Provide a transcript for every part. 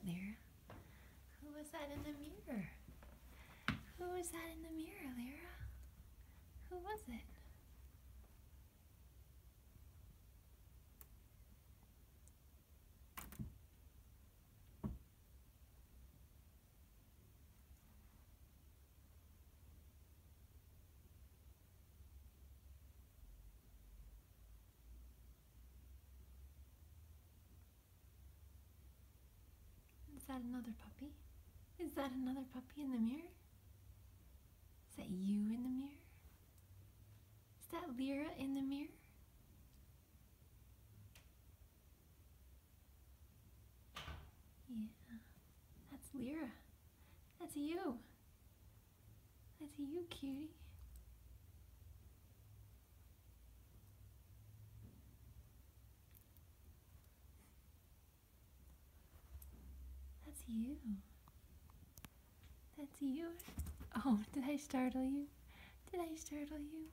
Lyra? Who was that in the mirror? Who was that in the mirror, Lyra? Who was it? That another puppy? Is that another puppy in the mirror? Is that you in the mirror? Is that Lyra in the mirror? Yeah, that's Lyra. That's you. That's you, cutie. That's you. That's you. Oh, did I startle you? Did I startle you?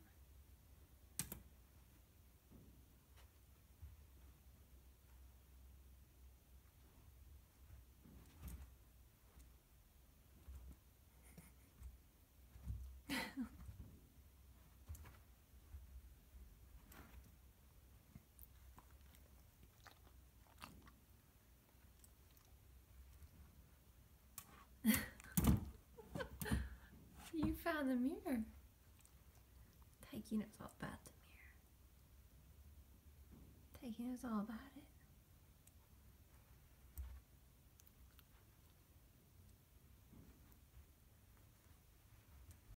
Found the mirror. Taiki knows all about the mirror. Taiki knows all about it.